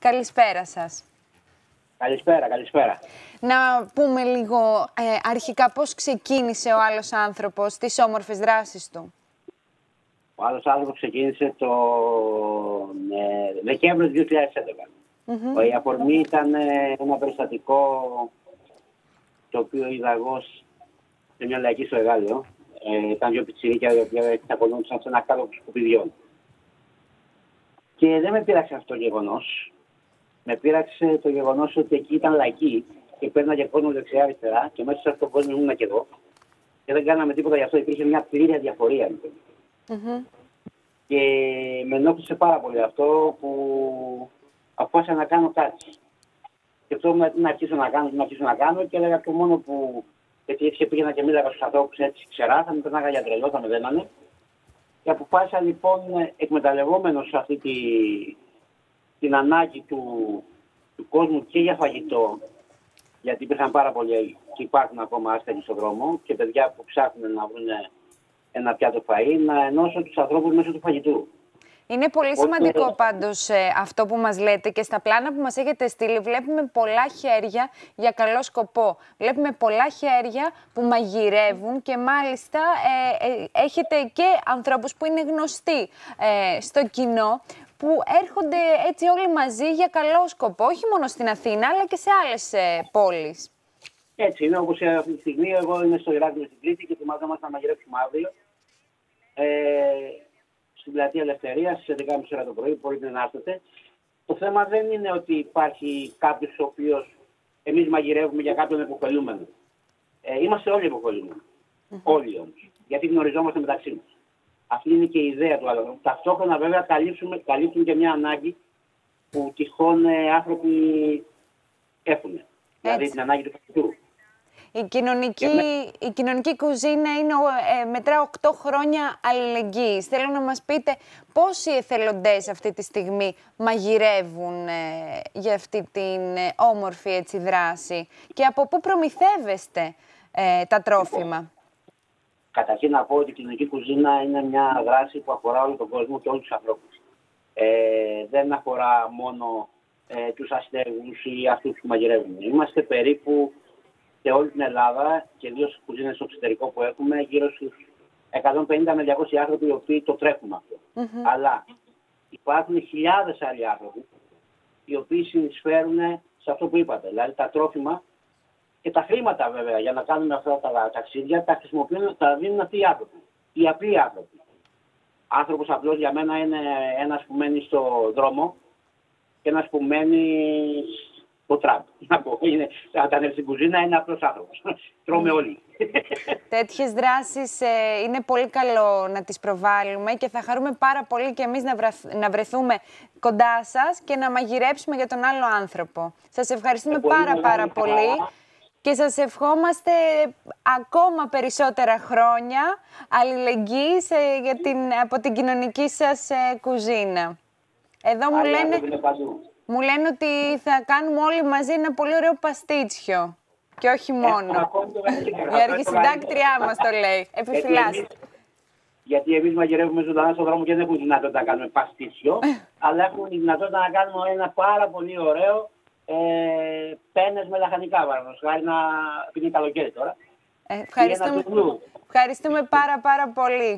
Καλησπέρα σας. Καλησπέρα, καλησπέρα. Να πούμε λίγο ε, αρχικά πώς ξεκίνησε ο άλλος άνθρωπος τις όμορφες δράσεις του; Ο άλλος άνθρωπος ξεκίνησε το ε, Δεκέμβριο του 2011. Η αφορμή ήταν ε, ένα περιστατικό το οποίο είδα εγώ σε μια λαϊκή στο Εγάλιο. Ε, ήταν δύο πιτσιρίκια οι οποία εξακολούθησαν σε ένα κάτω σκουπιδιών. Και δεν με πείραξε αυτό το γεγονός. Με πείραξε το γεγονός ότι εκεί ήταν λαϊκή και παίρναγε κόσμο δεξιά-αριστερά και μέσα σε αυτόν τον κόσμο ήμουν και εγώ. Και δεν κάναμε τίποτα γι' αυτό. Υπήρχε μια πλήρη διαφορία. Λοιπόν. Mm-hmm. Και με ενόχλησε πάρα πολύ αυτό που αποφάσισα να κάνω κάτι. Και αυτό τι να αρχίσω να κάνω, τι να αρχίσω να κάνω και έλεγα το μόνο που. Γιατί έτσι πήγαινα και μίλαγα στους ανθρώπους έτσι ξερά, θα με περνάγα για τρελό, θα με δένανε. Και αποφάσισα λοιπόν, εκμεταλλευόμενος αυτή τη, την ανάγκη του, του κόσμου και για φαγητό, γιατί υπήρχαν πάρα πολλοί και υπάρχουν ακόμα άσθενοι στον δρόμο και παιδιά που ψάχνουν να βρουν ένα πιάτο φαΐ, να ενώσω τους ανθρώπους μέσω του φαγητού. Είναι πολύ σημαντικό πάντως ε, αυτό που μας λέτε και στα πλάνα που μας έχετε στείλει βλέπουμε πολλά χέρια για καλό σκοπό. Βλέπουμε πολλά χέρια που μαγειρεύουν και μάλιστα ε, ε, έχετε και ανθρώπους που είναι γνωστοί στο κοινό που έρχονται έτσι όλοι μαζί για καλό σκοπό, όχι μόνο στην Αθήνα αλλά και σε άλλες πόλεις. Έτσι είναι, όπως αυτή τη στιγμή εγώ είμαι στο Ηράκλειο στην Κρήτη και ετοιμάζομαστε να μαγειρέψουμε αύριο. Ε, στην πλατεία Ελευθερίας στι 11.30 ώρα το πρωί. Μπορείτε να έρθετε. Το θέμα δεν είναι ότι υπάρχει κάποιος ο οποίος εμείς μαγειρεύουμε για κάποιον υποφελούμενο. Ε, είμαστε όλοι υποφελούμενοι. Όλοι όμως. Γιατί γνωριζόμαστε μεταξύ μας. Αυτή είναι και η ιδέα του άλλου. Ταυτόχρονα βέβαια καλύψουμε, καλύπτουν και μια ανάγκη που τυχόν ε, άνθρωποι έχουν. Δηλαδή την ανάγκη του φαγητού. Η κοινωνική, η κοινωνική κουζίνα είναι, ε, μετρά 8 χρόνια αλληλεγγύης. Θέλω να μας πείτε πόσοι εθελοντές αυτή τη στιγμή μαγειρεύουν ε, για αυτή την ε, όμορφη έτσι, δράση και από πού προμηθεύεστε ε, τα τρόφιμα; Καταρχήν να πω ότι η κοινωνική κουζίνα είναι μια δράση που αφορά όλο τον κόσμο και όλους τους ανθρώπους. Ε, δεν αφορά μόνο ε, τους αστέγους ή αυτούς που μαγειρεύουν. Είμαστε περίπου σε όλη την Ελλάδα και δύο κουζίνες στο εξωτερικό που έχουμε, γύρω στους 150 με 200 άνθρωποι οι οποίοι το τρέχουμε αυτό. Αλλά υπάρχουν χιλιάδες άλλοι άνθρωποι οι οποίοι συνεισφέρουν σε αυτό που είπατε. Δηλαδή τα τρόφιμα και τα χρήματα βέβαια για να κάνουμε αυτά τα ταξίδια τα χρησιμοποιούν, τα δίνουν αυτοί οι άνθρωποι. Οι απλοί άνθρωποι. Άνθρωπος απλός για μένα είναι ένας που μένει στο δρόμο και ένας που μένει ο Τραμπ. Να πω, είναι, όταν έρθει στην κουζίνα είναι απλός άνθρωπος. Τρώμε όλοι. Τέτοιες δράσεις ε, είναι πολύ καλό να τις προβάλλουμε και θα χαρούμε πάρα πολύ και εμείς να, να βρεθούμε κοντά σας και να μαγειρέψουμε για τον άλλο άνθρωπο. Σας ευχαριστούμε πάρα πάρα πολύ. Και σας ευχόμαστε ακόμα περισσότερα χρόνια αλληλεγγύης ε, για την, από την κοινωνική σας ε, κουζίνα. Εδώ μου λένε... Μου λένε ότι θα κάνουμε όλοι μαζί ένα πολύ ωραίο παστίτσιο. Και όχι μόνο. Η αρχισυντάκτριά μας το λέει. Επιφυλάσσεται. Γιατί εμείς μαγειρεύουμε ζωντανά στον δρόμο και δεν έχουμε δυνατότητα να κάνουμε παστίτσιο, αλλά έχουμε τη δυνατότητα να κάνουμε ένα πάρα πολύ ωραίο ε, πένες με λαχανικά. Παραδείγματο χάρη να. είναι καλοκαίρι τώρα. Ε, ευχαριστούμε, ευχαριστούμε πάρα πάρα πολύ.